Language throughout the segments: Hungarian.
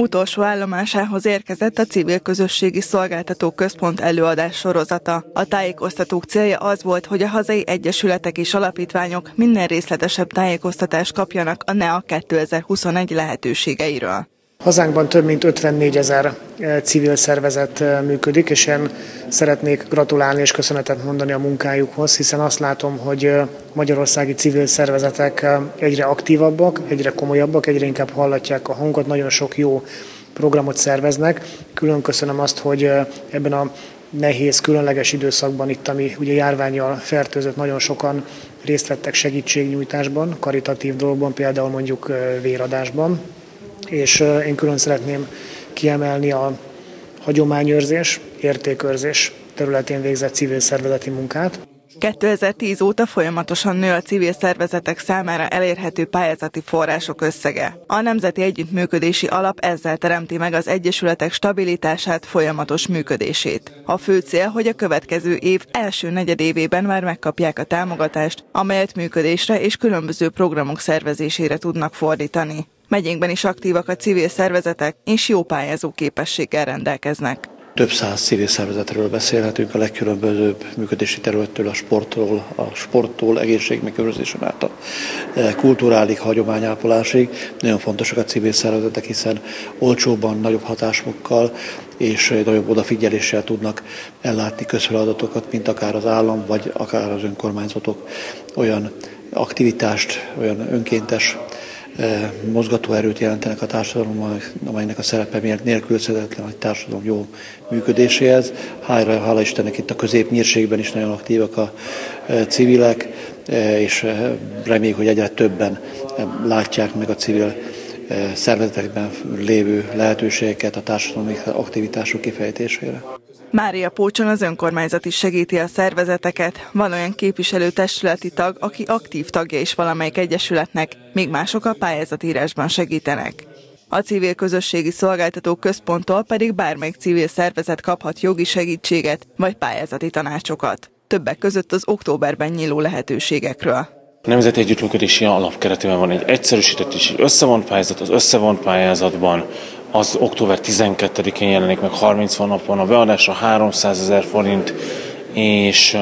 Utolsó állomásához érkezett a Civil Közösségi Szolgáltató Központ előadás sorozata. A tájékoztatók célja az volt, hogy a hazai egyesületek és alapítványok minden részletesebb tájékoztatást kapjanak a NEA 2021 lehetőségeiről. Hazánkban több mint 54 ezer eh, civil szervezet eh, működik, és én szeretnék gratulálni és köszönetet mondani a munkájukhoz, hiszen azt látom, hogy eh, magyarországi civil szervezetek egyre aktívabbak, egyre komolyabbak, egyre inkább hallatják a hangot, nagyon sok jó programot szerveznek. Külön köszönöm azt, hogy ebben a nehéz, különleges időszakban itt, ami ugye járványjal fertőzött, nagyon sokan részt vettek segítségnyújtásban, karitatív dolgokban, például mondjuk véradásban és én külön szeretném kiemelni a hagyományőrzés, értékőrzés területén végzett civil szervezeti munkát. 2010 óta folyamatosan nő a civil szervezetek számára elérhető pályázati források összege. A Nemzeti Együttműködési Alap ezzel teremti meg az egyesületek stabilitását, folyamatos működését. A fő cél, hogy a következő év első negyedévében már megkapják a támogatást, amelyet működésre és különböző programok szervezésére tudnak fordítani. Megyénkben is aktívak a civil szervezetek, és jó pályázó képességgel rendelkeznek. Több száz civil szervezetről beszélhetünk, a legkülönbözőbb működési területtől, a sporttól, a sporttól, egészségmegőrzésen át a e, kulturális hagyományápolásig. Nagyon fontosak a civil szervezetek, hiszen olcsóbban, nagyobb hatásmokkal és nagyobb odafigyeléssel tudnak ellátni közfeladatokat, mint akár az állam, vagy akár az önkormányzatok olyan aktivitást, olyan önkéntes mozgatóerőt jelentenek a társadalomban, amelynek a szerepe miért nélkülözhetetlen a társadalom jó működéséhez. Hála, hála Istennek itt a középnyírségben is nagyon aktívak a civilek, és reméljük, hogy egyre többen látják meg a civil szervezetekben lévő lehetőségeket a társadalmi aktivitások kifejtésére. Mária Pócson az önkormányzat is segíti a szervezeteket. Van olyan képviselőtestületi tag, aki aktív tagja is valamelyik egyesületnek, még mások a pályázatírásban segítenek. A civil közösségi szolgáltató központtól pedig bármelyik civil szervezet kaphat jogi segítséget vagy pályázati tanácsokat. Többek között az októberben nyíló lehetőségekről. A Nemzeti Együttműködési Alap keretében van egy egyszerűsített és összevont pályázat. Az összevont pályázatban az október 12-én jelenik meg 30 napon a beadásra 300 ezer forint és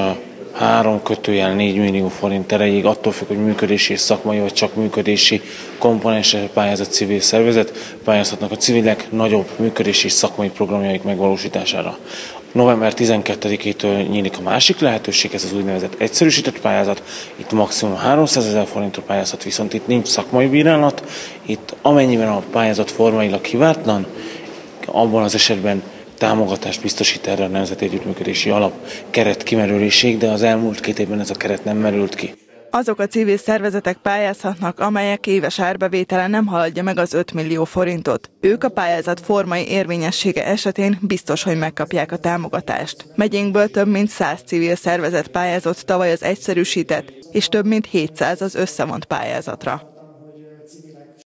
három kötőjel 4 millió forint erejéig, attól függ, hogy működési és szakmai, vagy csak működési komponense pályázat civil szervezet, pályázhatnak a civilek nagyobb működési és szakmai programjaik megvalósítására. November 12-től nyílik a másik lehetőség, ez az úgynevezett egyszerűsített pályázat. Itt maximum 300 ezer forintra pályázat, viszont itt nincs szakmai bírálat. Itt amennyiben a pályázat formailag kivártlan, abban az esetben támogatást biztosít erre a Nemzeti Együttműködési Alap keret kimerülésig, de az elmúlt két évben ez a keret nem merült ki. Azok a civil szervezetek pályázhatnak, amelyek éves árbevétele nem haladja meg az 5 millió forintot. Ők a pályázat formai érvényessége esetén biztos, hogy megkapják a támogatást. Megyénkből több mint 100 civil szervezet pályázott tavaly az egyszerűsített, és több mint 700 az összevont pályázatra.